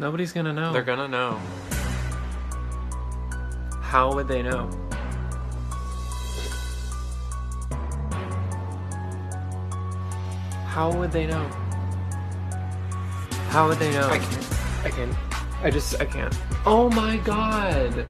Nobody's gonna know. They're gonna know. How would they know? How would they know? How would they know? I can't. I can't. I just I can't. Oh my god!